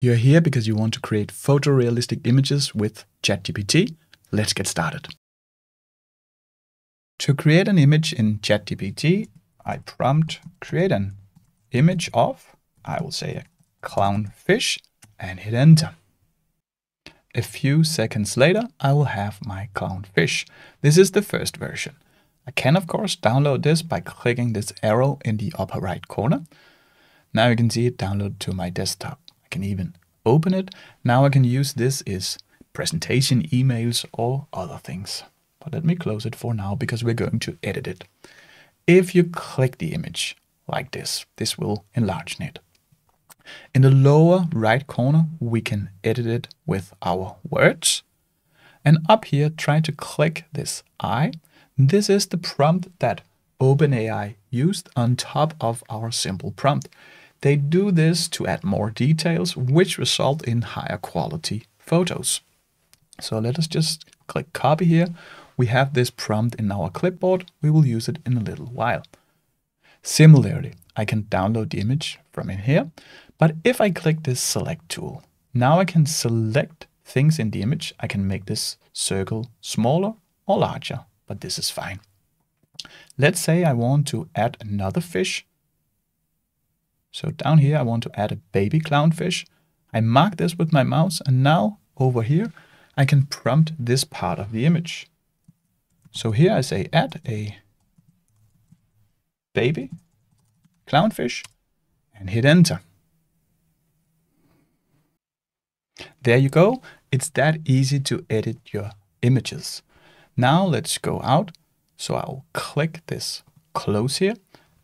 You're here because you want to create photorealistic images with ChatGPT. Let's get started. To create an image in ChatGPT, I prompt create an image of, I will say a clownfish, and hit enter. A few seconds later, I will have my clownfish. This is the first version. I can of course download this by clicking this arrow in the upper right corner. Now you can see it download to my desktop. I can even open it. Now I can use this as presentation emails or other things. But let me close it for now because we're going to edit it. If you click the image like this, this will enlarge it. In the lower right corner, we can edit it with our words. And up here, try to click this eye. This is the prompt that OpenAI used on top of our simple prompt. They do this to add more details, which result in higher quality photos. So let us just click copy here. We have this prompt in our clipboard. We will use it in a little while. Similarly, I can download the image from in here, but if I click this select tool, now I can select things in the image. I can make this circle smaller or larger, but this is fine. Let's say I want to add another fish. So down here, I want to add a baby clownfish. I mark this with my mouse, and now over here, I can prompt this part of the image. So here I say add a baby clownfish and hit enter. There you go. It's that easy to edit your images. Now let's go out. So I'll click this close here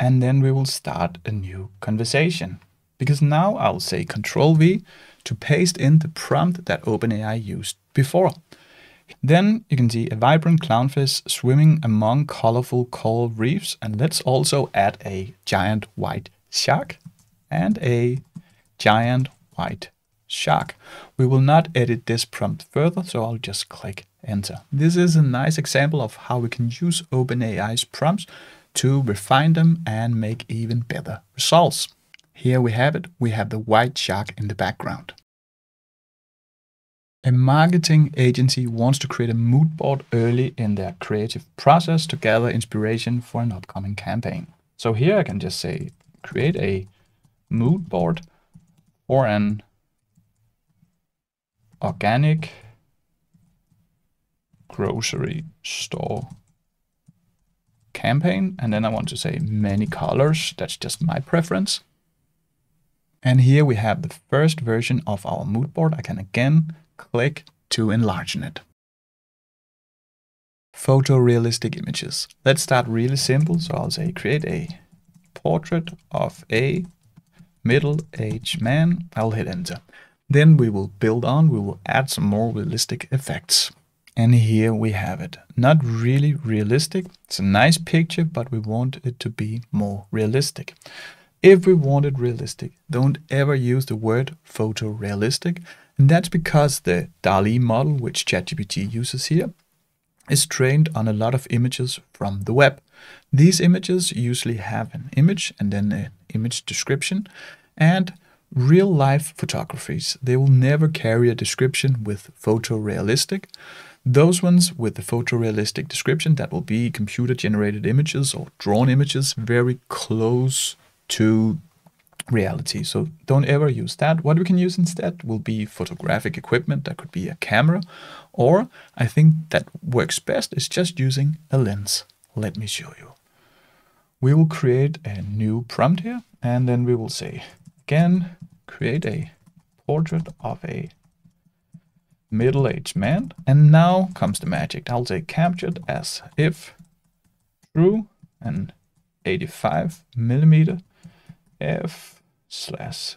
and then we will start a new conversation. Because now I'll say Control V to paste in the prompt that OpenAI used before. Then you can see a vibrant clownfish swimming among colorful coral reefs. And let's also add a giant white shark and a giant white shark. We will not edit this prompt further, so I'll just click enter. This is a nice example of how we can use OpenAI's prompts to refine them and make even better results. Here we have it. We have the white shark in the background. A marketing agency wants to create a mood board early in their creative process to gather inspiration for an upcoming campaign. So here I can just say, create a mood board for an organic grocery store campaign. And then I want to say many colors. That's just my preference. And here we have the first version of our mood board. I can again click to enlarge it. Photorealistic images. Let's start really simple. So I'll say create a portrait of a middle-aged man. I'll hit enter. Then we will build on, we will add some more realistic effects. And here we have it. Not really realistic. It's a nice picture, but we want it to be more realistic. If we want it realistic, don't ever use the word photorealistic. And that's because the DALL-E model, which ChatGPT uses here, is trained on a lot of images from the web. These images usually have an image and then an image description. And real life photographies, they will never carry a description with photorealistic. Those ones with the photorealistic description, that will be computer generated images or drawn images very close to reality. So don't ever use that. What we can use instead will be photographic equipment. That could be a camera, or I think that works best is just using a lens. Let me show you. We will create a new prompt here, and then we will say again, create a portrait of a middle-aged man. And now comes the magic. I'll say captured as if true and 85 millimeter f slash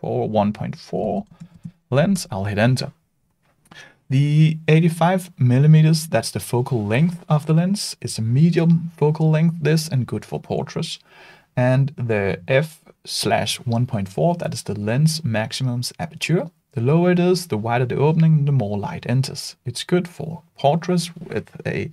4 1.4 lens. I'll hit enter. The 85 millimeters, that's the focal length of the lens. It's a medium focal length, this, and good for portraits. And the f slash 1.4, that is the lens maximum's aperture. The lower it is, the wider the opening, the more light enters. It's good for portraits with a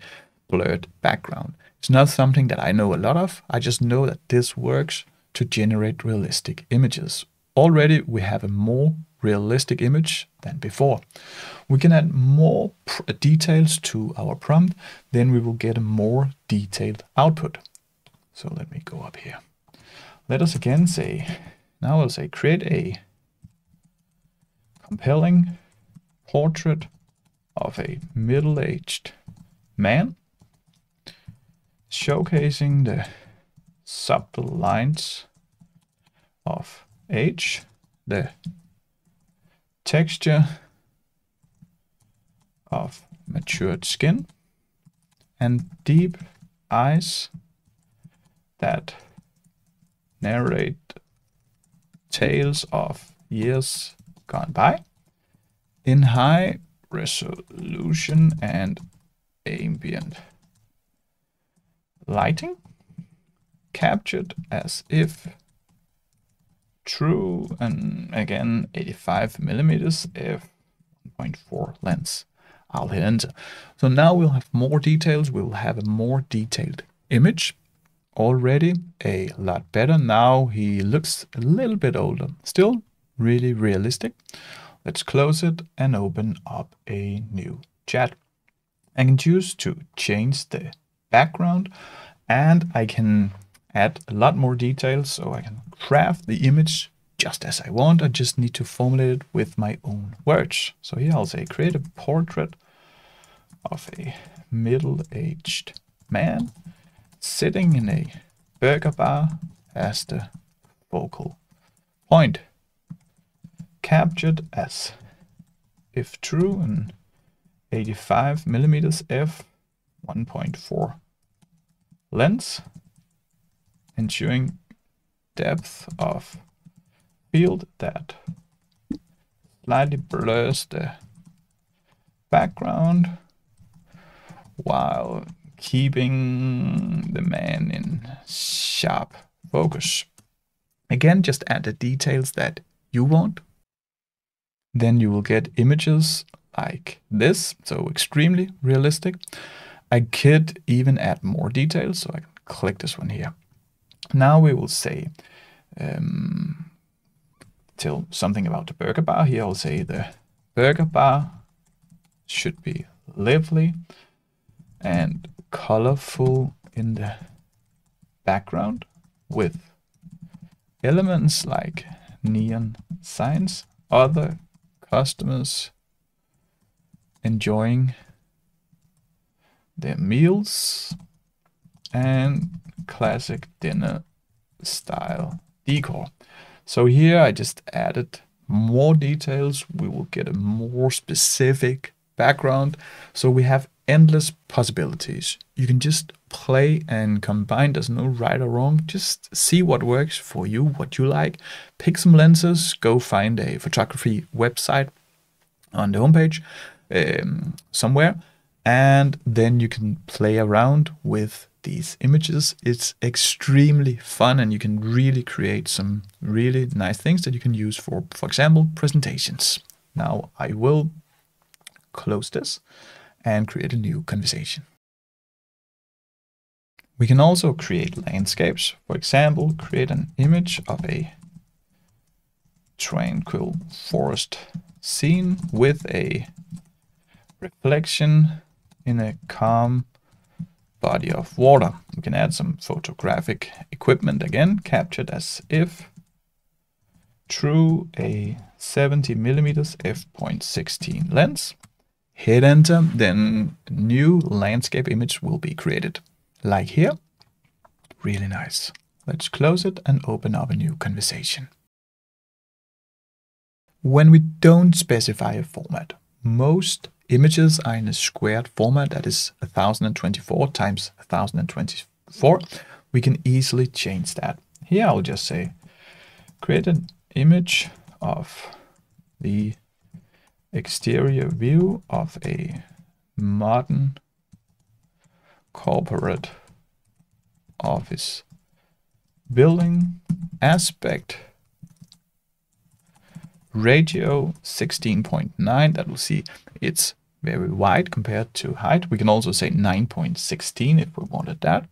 blurred background. It's not something that I know a lot of. I just know that this works to generate realistic images. already we have a more realistic image than before. We can add more uh, details to our prompt, then we will get a more detailed output. So let me go up here. Let us again say, now I'll say create a compelling portrait of a middle-aged man showcasing the subtle lines of age, the texture of matured skin, and deep eyes that narrate tales of years gone by. In high resolution and ambient lighting captured as if true and again 85 millimeters f 1.4 lens. I'll hit enter. So now we'll have more details. We'll have a more detailed image. Already a lot better. Now he looks a little bit older. Still really realistic let's close it and open up a new chat I can choose to change the background and I can add a lot more details so I can craft the image just as I want. I just need to formulate it with my own words. So here I'll say create a portrait of a middle-aged man sitting in a burger bar as the focal point. Captured as if true and 85 millimeters f 1.4 lens ensuring depth of field that slightly blurs the background while keeping the man in sharp focus. Again, just add the details that you want. Then you will get images like this, so extremely realistic. I could even add more details, so I can click this one here. Now we will say, um, tell something about the burger bar. Here I'll say the burger bar should be lively and colorful in the background with elements like neon signs, other customers enjoying their meals and classic dinner style decor. So here I just added more details. We will get a more specific background. So we have endless possibilities. You can just play and combine. There's no right or wrong. Just see what works for you, what you like. Pick some lenses. Go find a photography website on the homepage um, somewhere and then you can play around with these images. It's extremely fun and you can really create some really nice things that you can use for, for example, presentations. Now I will close this and create a new conversation. We can also create landscapes. For example, create an image of a tranquil forest scene with a reflection in a calm body of water. We can add some photographic equipment again, captured as if through a 70 millimeters f.16 lens. Hit enter, then new landscape image will be created, like here. Really nice. Let's close it and open up a new conversation. When we don't specify a format, most images are in a squared format that is 1024 times 1024, we can easily change that. Here I'll just say create an image of the exterior view of a modern corporate office building aspect ratio 16.9 that will see it's very wide compared to height. We can also say 9.16 if we wanted that.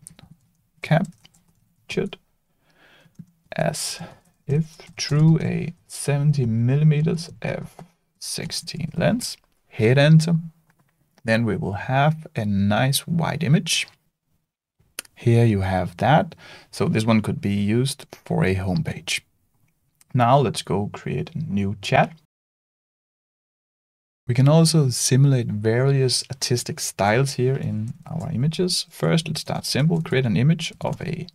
Captured as if true a 70 millimeters f16 lens, hit enter, then we will have a nice white image. Here you have that. So this one could be used for a homepage. Now let's go create a new chat. We can also simulate various artistic styles here in our images. First, let's start simple. Create an image of a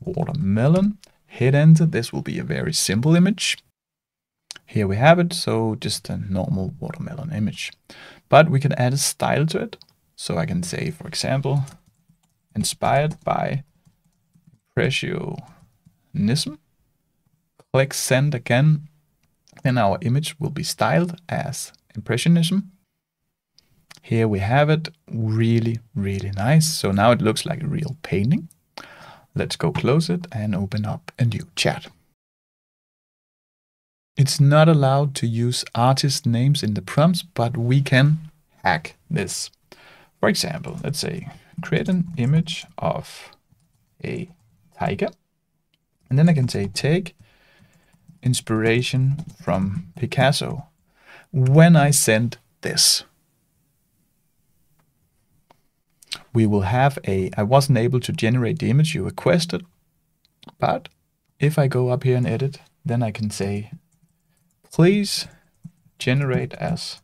watermelon. Hit enter. This will be a very simple image. Here we have it. So just a normal watermelon image. But we can add a style to it. So I can say, for example, inspired by Impressionism. Click send again. Then our image will be styled as Impressionism. Here we have it. Really, really nice. So now it looks like a real painting. Let's go close it and open up a new chat. It's not allowed to use artist names in the prompts, but we can hack this. For example, let's say create an image of a tiger. And then I can say take inspiration from Picasso when I send this. We will have a, I wasn't able to generate the image you requested, but if I go up here and edit, then I can say, please generate as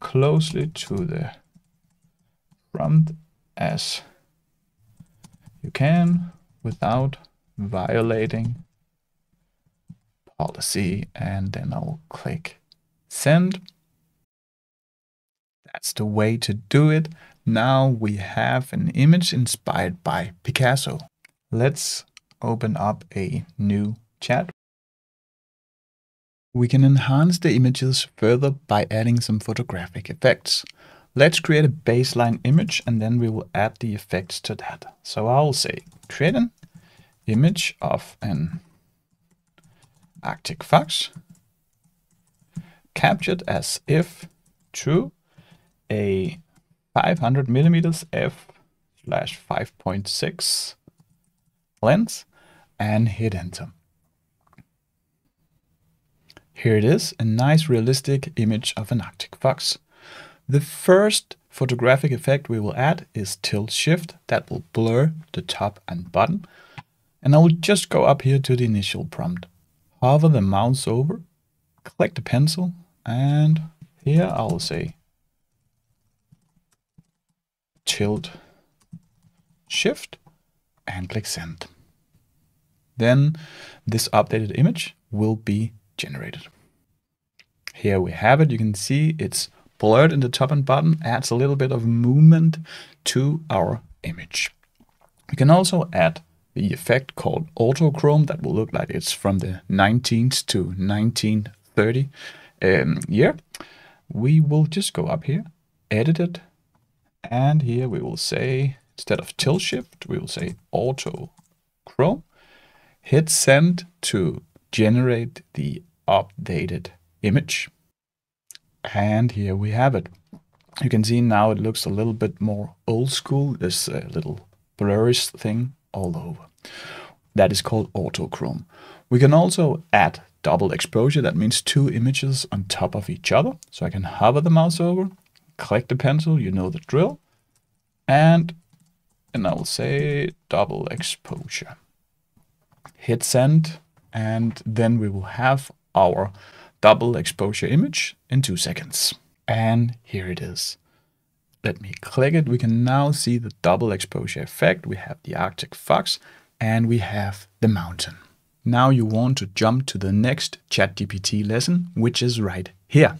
closely to the prompt as you can without violating policy and then I'll click send. That's the way to do it. Now we have an image inspired by Picasso. Let's open up a new chat. We can enhance the images further by adding some photographic effects. Let's create a baseline image and then we will add the effects to that. So I'll say create an image of an Arctic fox captured as if true a 500 millimeters f slash 5.6 lens and hit enter. Here it is, a nice realistic image of an Arctic fox. The first photographic effect we will add is tilt shift that will blur the top and bottom. And I will just go up here to the initial prompt. Hover the mouse over, click the pencil, and here I will say tilt shift and click send. Then this updated image will be generated. Here we have it. You can see it's blurred in the top and bottom adds a little bit of movement to our image. We can also add the effect called autochrome that will look like it's from the 19th to 1930 um, year. We will just go up here, edit it, and here we will say, instead of tilt shift, we will say autochrome. Hit send to generate the updated image. And here we have it. You can see now it looks a little bit more old school, this uh, little blurrish thing all over. That is called autochrome. We can also add double exposure. That means two images on top of each other. So I can hover the mouse over, click the pencil, you know the drill, and, and I will say double exposure. Hit send, and then we will have our double exposure image in two seconds. And here it is. Let me click it. We can now see the double exposure effect. We have the Arctic fox and we have the mountain. Now you want to jump to the next ChatGPT lesson, which is right here.